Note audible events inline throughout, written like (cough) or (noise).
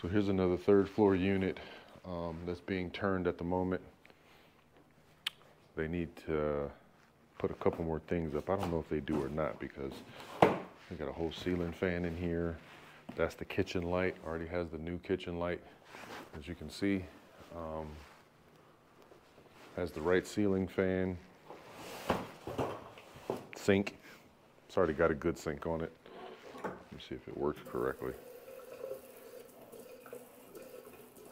So here's another third floor unit um, that's being turned at the moment. They need to put a couple more things up. I don't know if they do or not because they got a whole ceiling fan in here. That's the kitchen light, already has the new kitchen light, as you can see. Um, has the right ceiling fan, sink. It's already got a good sink on it. Let me see if it works correctly.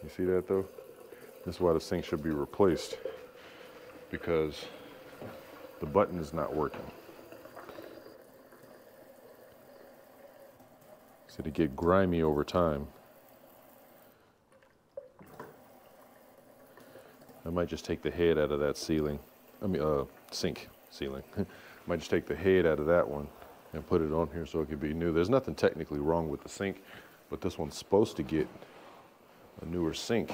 You see that though? This is why the sink should be replaced because the button is not working. So to get grimy over time. I might just take the head out of that ceiling. I mean, uh, sink ceiling. (laughs) I might just take the head out of that one and put it on here so it could be new. There's nothing technically wrong with the sink, but this one's supposed to get a newer sink.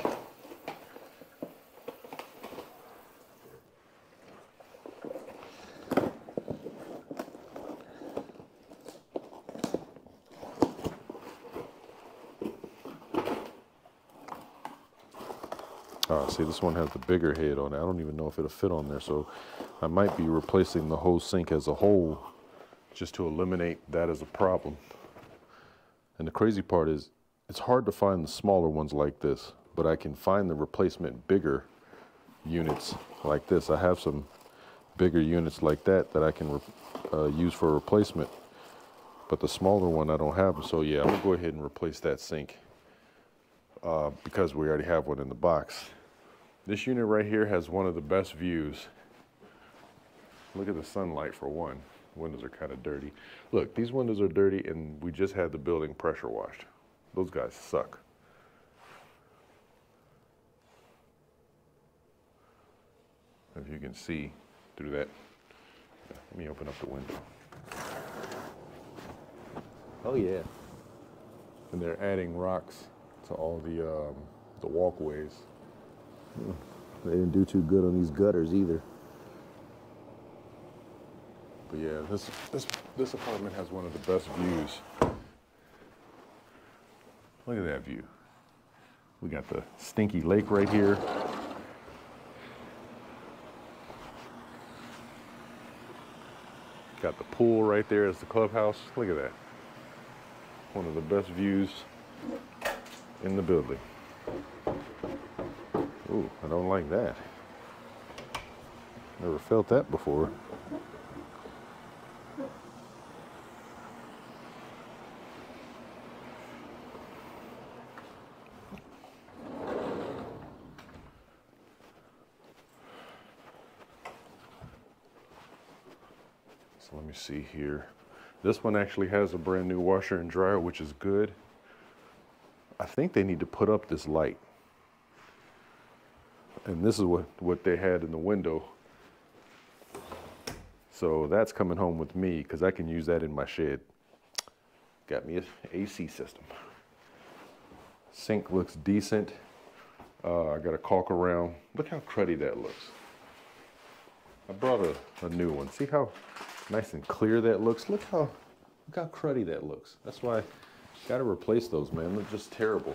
Ah, see, this one has the bigger head on it. I don't even know if it'll fit on there, so I might be replacing the whole sink as a whole just to eliminate that as a problem. And the crazy part is, it's hard to find the smaller ones like this, but I can find the replacement bigger units like this. I have some bigger units like that that I can uh, use for replacement, but the smaller one I don't have. So yeah, I'm gonna go ahead and replace that sink uh, because we already have one in the box. This unit right here has one of the best views. Look at the sunlight for one. Windows are kind of dirty. Look, these windows are dirty and we just had the building pressure washed. Those guys suck. If you can see through that. Let me open up the window. Oh yeah. And they're adding rocks to all the um, the walkways. They didn't do too good on these gutters either. But yeah, this this this apartment has one of the best views. Look at that view. We got the stinky lake right here. Got the pool right there as the clubhouse. Look at that. One of the best views in the building. Ooh, I don't like that. Never felt that before. See here. This one actually has a brand new washer and dryer, which is good. I think they need to put up this light. And this is what, what they had in the window. So that's coming home with me because I can use that in my shed. Got me an AC system. Sink looks decent. Uh, I got a caulk around. Look how cruddy that looks. I brought a, a new one. See how nice and clear that looks? Look how, look how cruddy that looks. That's why Got to replace those, man. They're just terrible.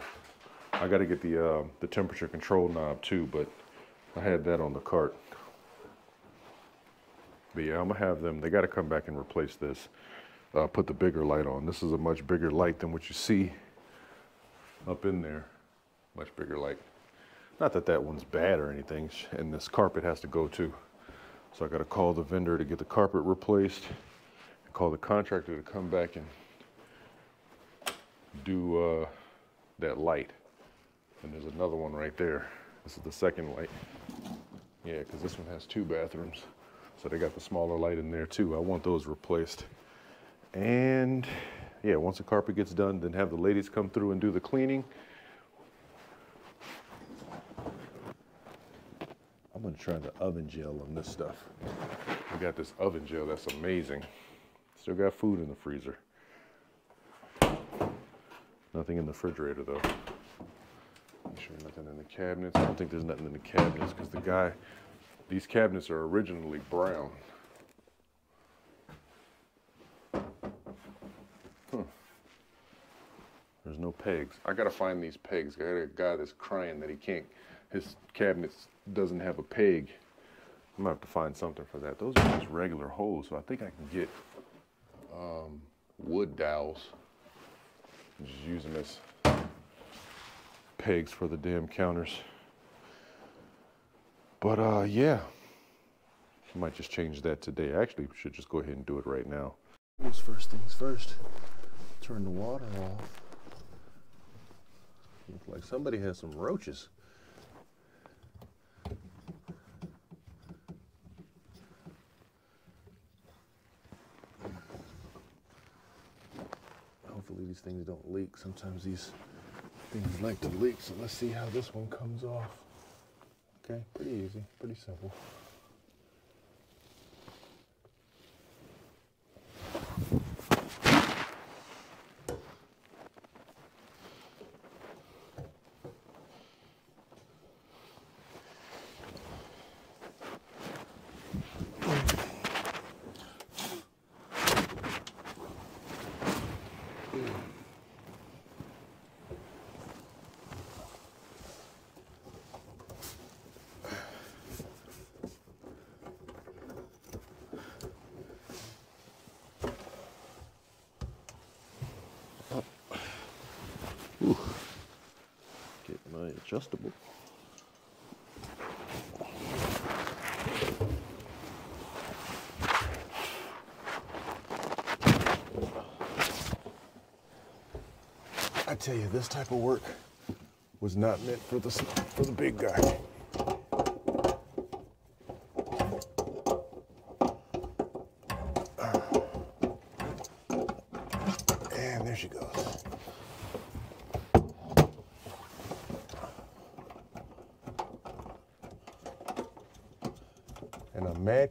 I got to get the uh, the temperature control knob too, but I had that on the cart. But yeah, I'm gonna have them. They got to come back and replace this. Uh, put the bigger light on. This is a much bigger light than what you see up in there. Much bigger light. Not that that one's bad or anything. And this carpet has to go too. So I got to call the vendor to get the carpet replaced. Call the contractor to come back and do uh, that light. And there's another one right there. This is the second light. Yeah, because this one has two bathrooms. So they got the smaller light in there too. I want those replaced. And yeah, once the carpet gets done, then have the ladies come through and do the cleaning. Gonna try the oven gel on this stuff. We got this oven gel that's amazing. Still got food in the freezer. Nothing in the refrigerator though. Make sure nothing in the cabinets. I don't think there's nothing in the cabinets because the guy, these cabinets are originally brown. Huh. There's no pegs. I gotta find these pegs. I got a guy that's crying that he can't, his cabinets doesn't have a peg. I'm gonna have to find something for that. Those are just regular holes, so I think I can get um, wood dowels. Just use them as pegs for the damn counters. But uh, yeah, I might just change that today. Actually, should just go ahead and do it right now. First things first? Turn the water off. Looks like somebody has some roaches. Hopefully these things don't leak. Sometimes these things like to leak, so let's see how this one comes off. Okay, pretty easy, pretty simple. Get my adjustable. I tell you, this type of work was not meant for the for the big guy.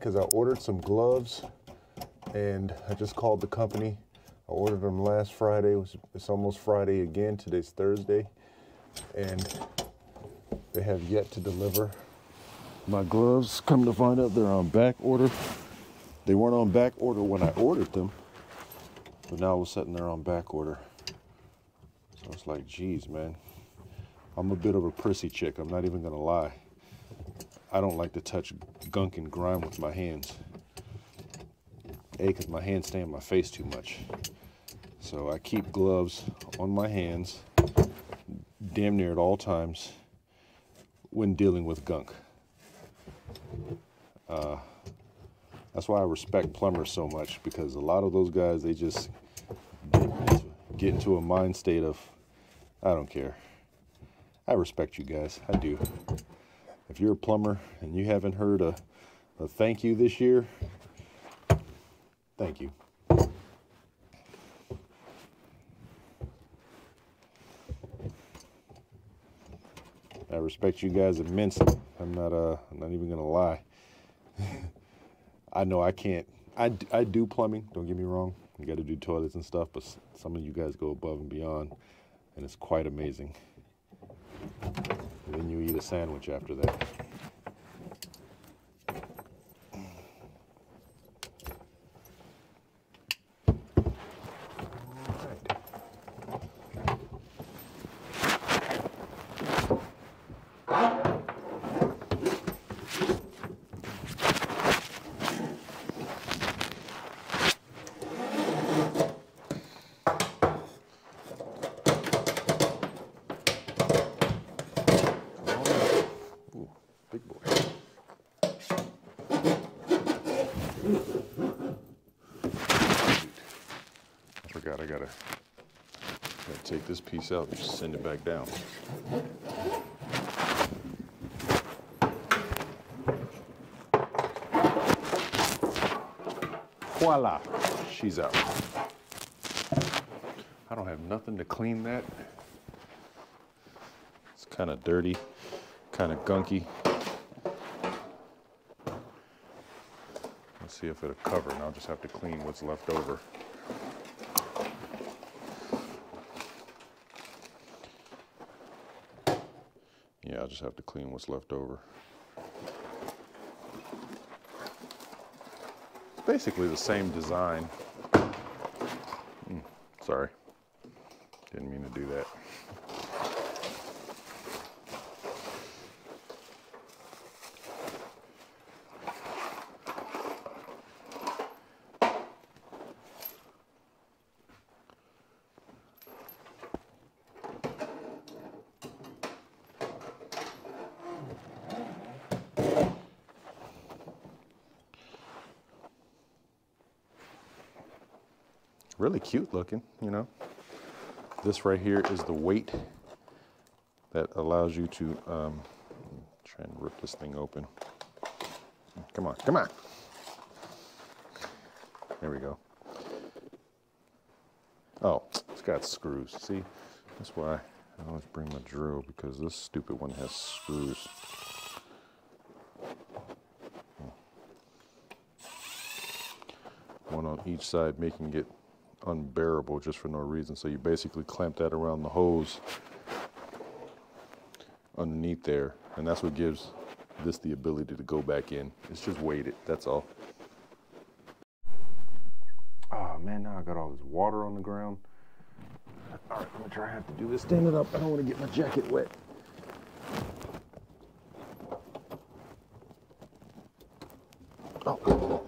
Because I ordered some gloves, and I just called the company. I ordered them last Friday. It's almost Friday again. Today's Thursday, and they have yet to deliver my gloves. Come to find out, they're on back order. They weren't on back order when I ordered them, but now a sudden they're on back order. So it's like, geez, man. I'm a bit of a prissy chick. I'm not even gonna lie. I don't like to touch gunk and grime with my hands. A, because my hands stay on my face too much. So I keep gloves on my hands damn near at all times when dealing with gunk. Uh, that's why I respect plumbers so much because a lot of those guys, they just get into a mind state of, I don't care. I respect you guys. I do. If you're a plumber and you haven't heard a, a thank you this year, thank you. I respect you guys immensely. I'm not uh I'm not even gonna lie. (laughs) I know I can't. I, I do plumbing. Don't get me wrong. You got to do toilets and stuff, but some of you guys go above and beyond, and it's quite amazing. And then you eat a sandwich after that. Ooh, big boy. I forgot I gotta, gotta take this piece out and just send it back down. Voila, she's out. I don't have nothing to clean that. It's kind of dirty, kind of gunky. Let's see if it'll cover, and I'll just have to clean what's left over. I'll just have to clean what's left over. It's basically the same design. Mm, sorry, didn't mean to do that. Really cute looking, you know. This right here is the weight that allows you to um, try and rip this thing open. Come on, come on. There we go. Oh, it's got screws. See, that's why I always bring my drill because this stupid one has screws. One on each side, making it unbearable just for no reason. So you basically clamp that around the hose underneath there, and that's what gives this the ability to go back in. It's just weighted, that's all. Oh man, now I got all this water on the ground. All right, I'm gonna try to have to do this standing up. I don't want to get my jacket wet. Oh.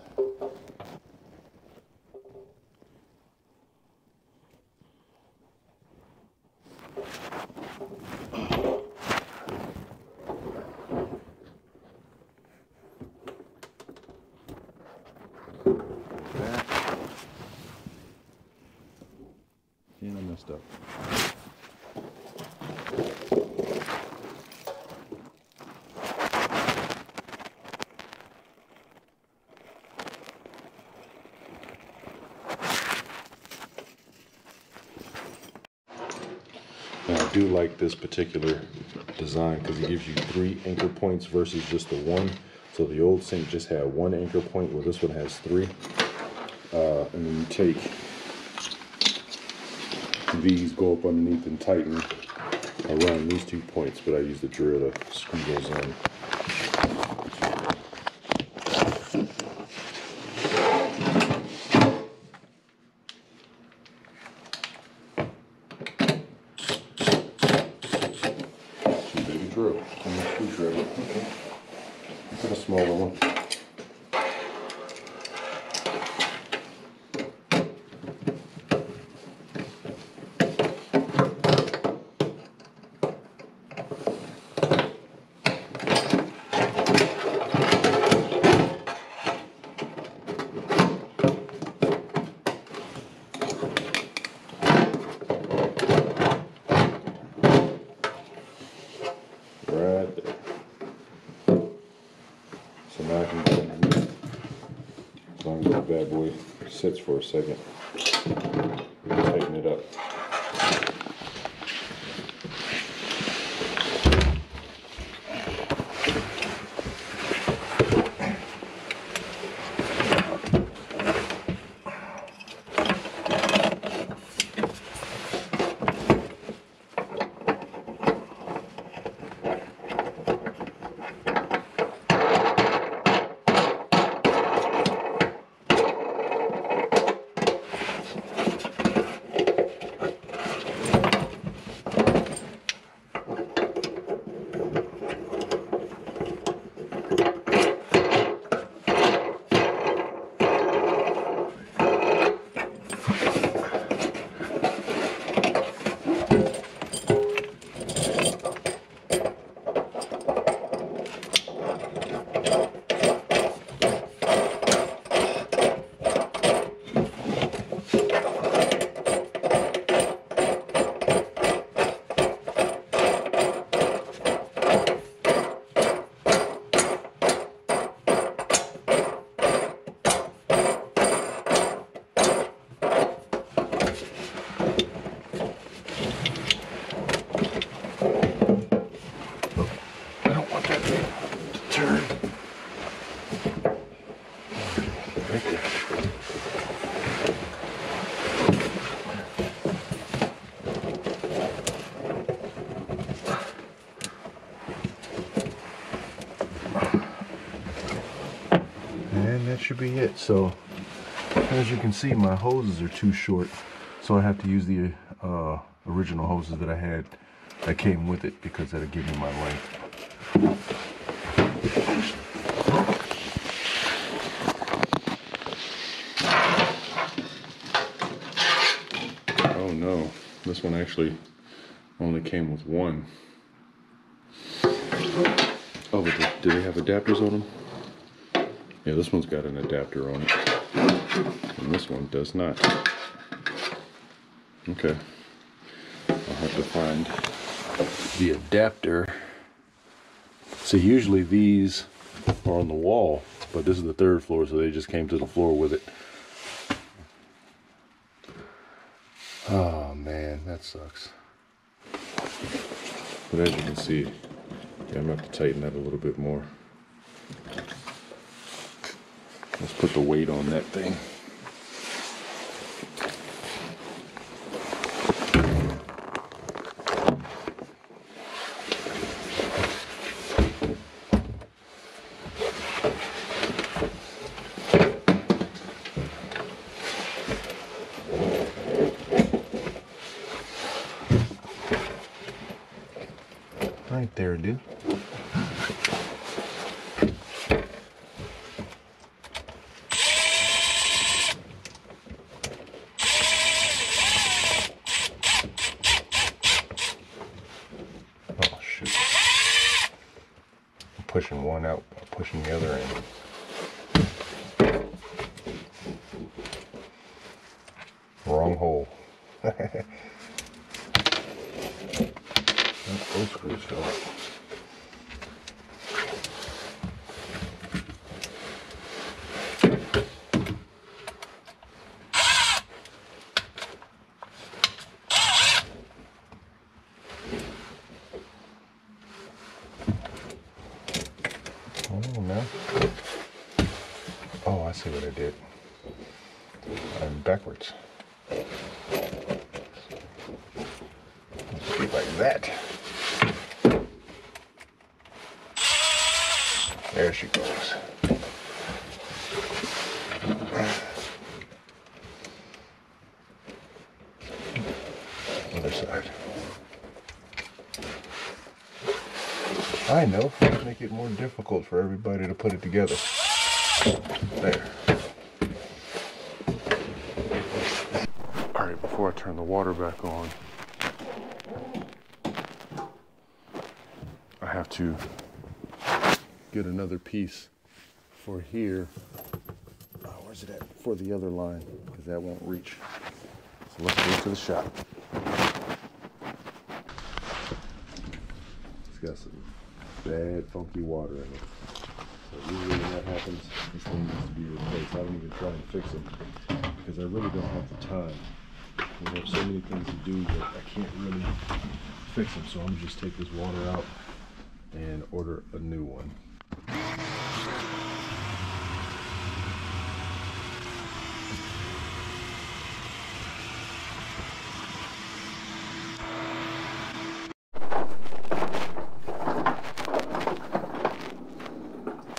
That. I. Now, I do like this particular design because it gives you three anchor points versus just the one. So the old sink just had one anchor point, where this one has three. Uh, and then you take these, go up underneath and tighten around these two points, but I use the drill to screw those in. Two baby drill, and a screwdriver. Got a smaller one. Right there. So now I can go underneath. As long as that bad boy sits for a second. Should be it. So, as you can see, my hoses are too short. So I have to use the uh, original hoses that I had that came with it because that'll give me my length. Oh no, this one actually only came with one. Oh, but do- do they have adapters on them? Yeah, this one's got an adapter on it. And this one does not. Okay. I'll have to find the adapter. See, usually these are on the wall, but this is the third floor, so they just came to the floor with it. Oh man, that sucks. But as you can see, yeah, I'm gonna have to tighten that a little bit more. Let's put the weight on that thing. Right there, dude. Oh shoot. I'm pushing one out, pushing the other in. Wrong hole. Those screws fell. Oh no. Oh, I see what I did. I'm backwards. Like that. There she goes. Other side. I know, make it more difficult for everybody to put it together. There. All right, before I turn the water back on, I have to get another piece for here. Oh, where's it at? For the other line, because that won't reach. So let's go to the shop. It's got some bad, funky water in it. So usually when that happens, this thing needs to be replaced. I don't even try and fix them because I really don't have the time. We have so many things to do that I can't really fix them. So I'm just take this water out and order a new one.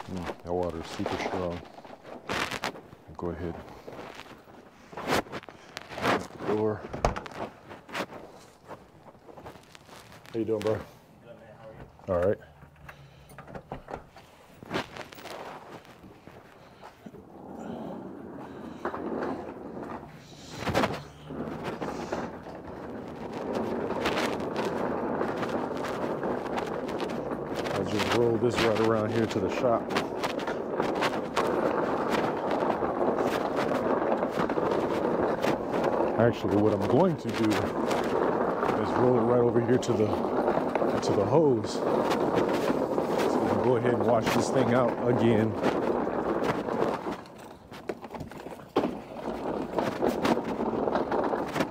Mm, That water is super strong. Go ahead. Close the door. How you doing, bro? All right. I'll just roll this right around here to the shop. Actually, what I'm going to do is roll it right over here to the to the hose. So we can go ahead and wash this thing out again.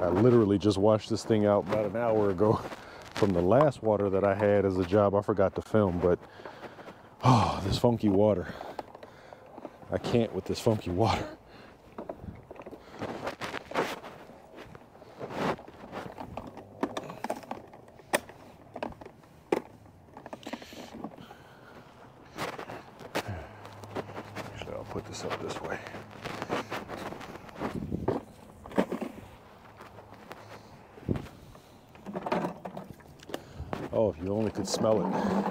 I literally just washed this thing out about an hour ago (laughs) from the last water that I had as a job. I forgot to film, but this funky water. I can't with this funky water. Actually, I'll put this up this way. Oh, if you only could smell it.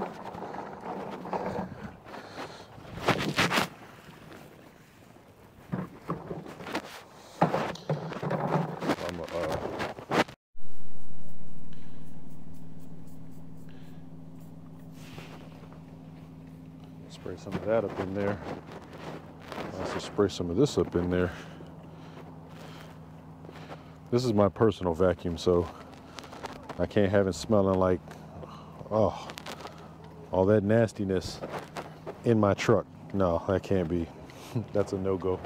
I'm, uh, spray some of that up in there. Also spray some of this up in there. This is my personal vacuum, so I can't have it smelling like, oh, all that nastiness in my truck. No, that can't be. (laughs) That's a no-go.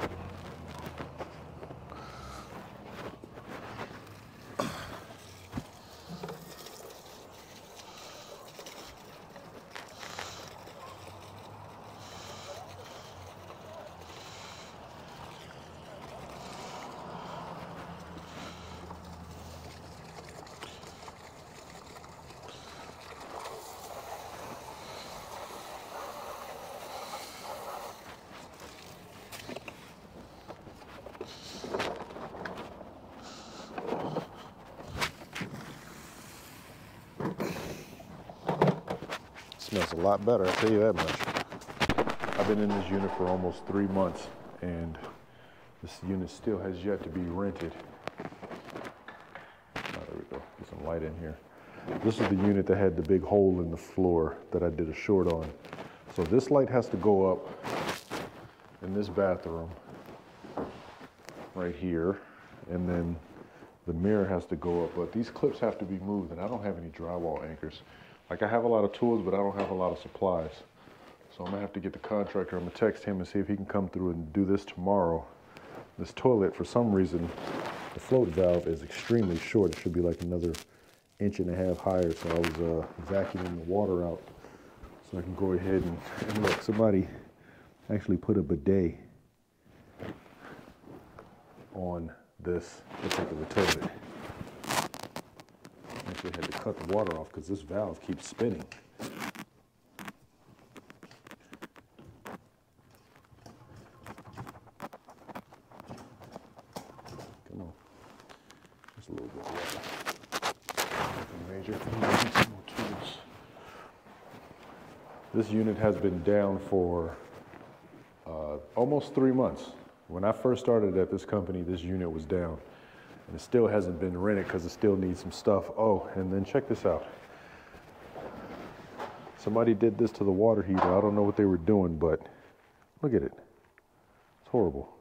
A lot better, I'll tell you that much. I've been in this unit for almost three months and this unit still has yet to be rented. Oh, there we go, get some light in here. This is the unit that had the big hole in the floor that I did a short on. So this light has to go up in this bathroom right here and then the mirror has to go up, but these clips have to be moved and I don't have any drywall anchors. Like I have a lot of tools, but I don't have a lot of supplies. So I'm gonna have to get the contractor, I'm gonna text him and see if he can come through and do this tomorrow. This toilet, for some reason, the float valve is extremely short. It should be like another inch and a half higher. So I was uh, vacuuming the water out so I can go ahead and, and look, somebody actually put a bidet on this particular toilet. Actually had to cut the water off because this valve keeps spinning. Come on. Just a little bit major. Tools. This unit has been down for uh, almost three months. When I first started at this company, this unit was down. And it still hasn't been rented because it still needs some stuff. Oh, and then check this out. Somebody did this to the water heater. I don't know what they were doing, but look at it. It's horrible.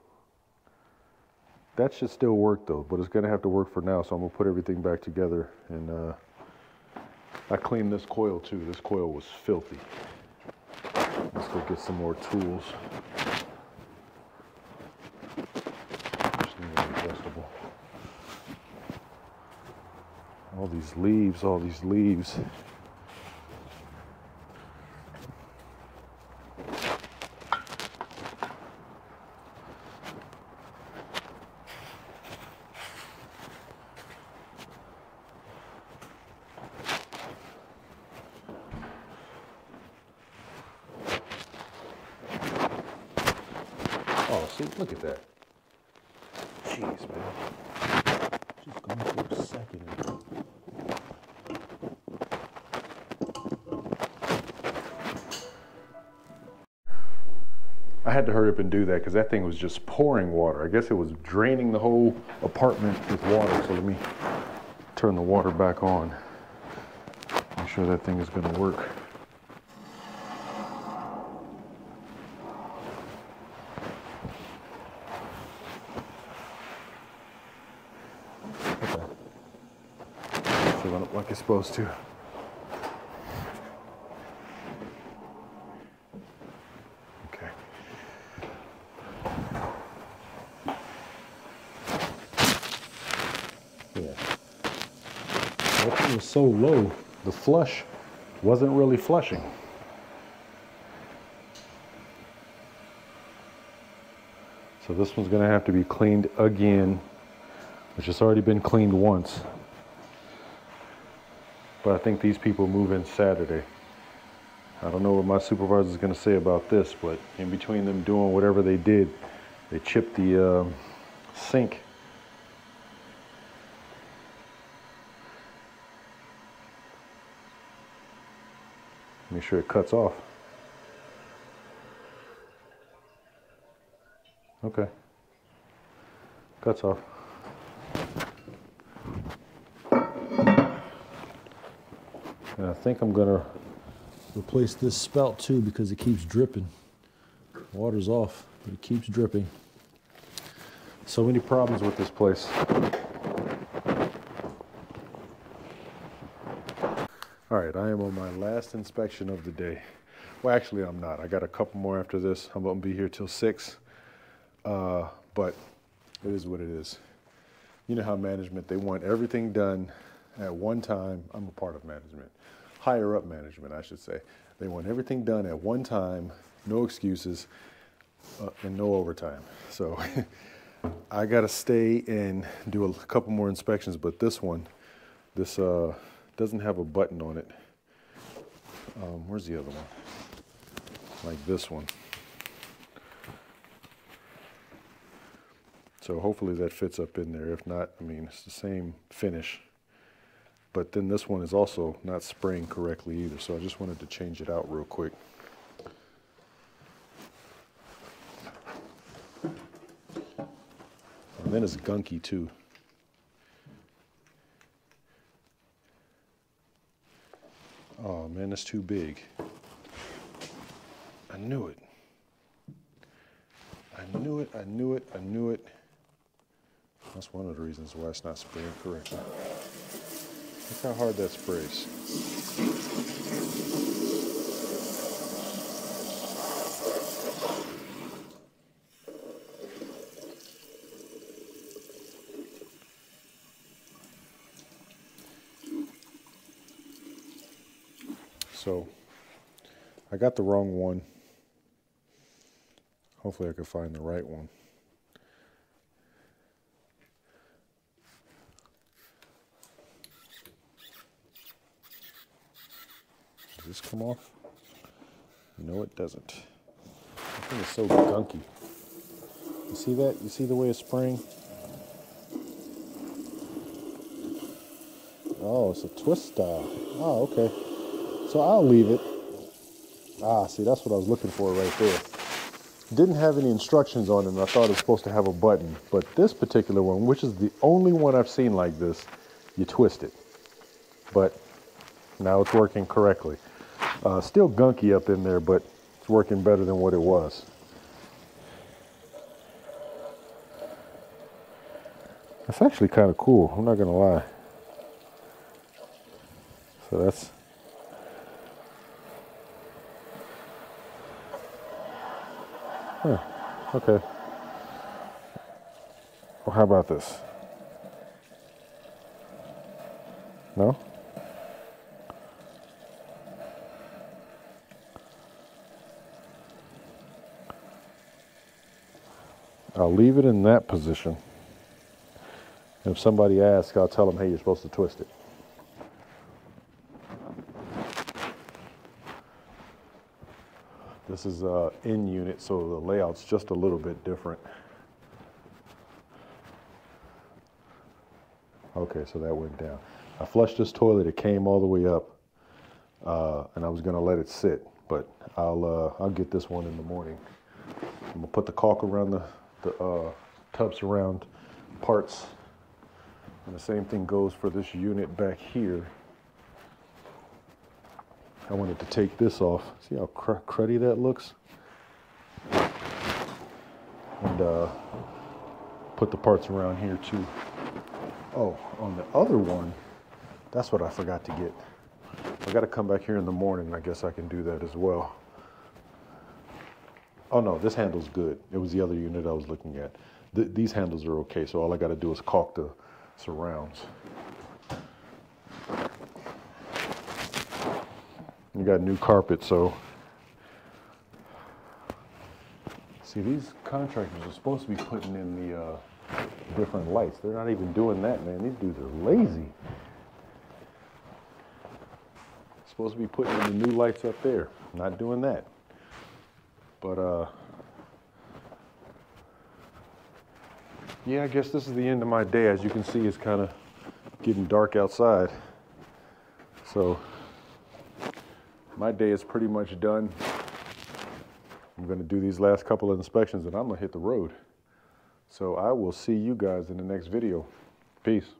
That should still work though, but it's gonna have to work for now. So I'm gonna put everything back together and uh, I cleaned this coil too. This coil was filthy. Let's go get some more tools. Just need an adjustable. All these leaves, all these leaves. Oh, see, look at that. Jeez, man. For a second. I had to hurry up and do that because that thing was just pouring water. I guess it was draining the whole apartment with water. So let me turn the water back on. Make sure that thing is going to work. Okay. Filling up like it's supposed to. Okay. Yeah. That thing was so low, the flush wasn't really flushing. So this one's gonna have to be cleaned again, which has already been cleaned once. But I think these people move in Saturday. I don't know what my supervisor is gonna say about this, but in between them doing whatever they did, they chipped the um, sink Make sure it cuts off. Okay. Cuts off. And I think I'm gonna replace this spout too because it keeps dripping. Water's off, but it keeps dripping. So many problems with this place. All right, I am on my last inspection of the day. Well, actually I'm not. I got a couple more after this. I'm gonna be here till six, uh, but it is what it is. You know how management, they want everything done at one time. I'm a part of management, higher up management, I should say. They want everything done at one time, no excuses, uh, and no overtime. So (laughs) I got to stay and do a couple more inspections, but this one, this uh, doesn't have a button on it. Um, where's the other one? Like this one. So hopefully that fits up in there. If not, I mean, it's the same finish. But then this one is also not spraying correctly either. So I just wanted to change it out real quick. And then it's gunky too. Oh man, it's too big. I knew it. I knew it, I knew it, I knew it. That's one of the reasons why it's not spraying correctly. Look how hard that sprays. So I got the wrong one. Hopefully I can find the right one. Come off? No, it doesn't. I think it's so gunky. You see that? You see the way it's spraying? Oh, it's a twist style. Oh, okay. So I'll leave it. Ah, see, that's what I was looking for right there. Didn't have any instructions on it, I thought it was supposed to have a button. But this particular one, which is the only one I've seen like this, you twist it. But now it's working correctly. Uh, still gunky up in there, but it's working better than what it was. That's actually kind of cool. I'm not gonna lie. So that's Huh. Okay. Well, how about this? No? I'll leave it in that position. And If somebody asks, I'll tell them, hey, you're supposed to twist it. This is a in unit, so the layout's just a little bit different. Okay, so that went down. I flushed this toilet, it came all the way up, uh, and I was gonna let it sit, but I'll, uh, I'll get this one in the morning. I'm gonna put the caulk around the, the uh, tub surround parts, and the same thing goes for this unit back here. I wanted to take this off. See how cr cruddy that looks? And uh, put the parts around here too. Oh, on the other one, that's what I forgot to get. I got to come back here in the morning. I guess I can do that as well. Oh no, this handle's good. It was the other unit I was looking at. Th these handles are okay, so all I got to do is caulk the surrounds. You got new carpet, so. See, these contractors are supposed to be putting in the uh, different lights. They're not even doing that, man. These dudes are lazy. Supposed to be putting in the new lights up there. Not doing that. But, uh, yeah, I guess this is the end of my day. As you can see, it's kind of getting dark outside. So, my day is pretty much done. I'm going to do these last couple of inspections and I'm to hit the road. So I will see you guys in the next video. Peace.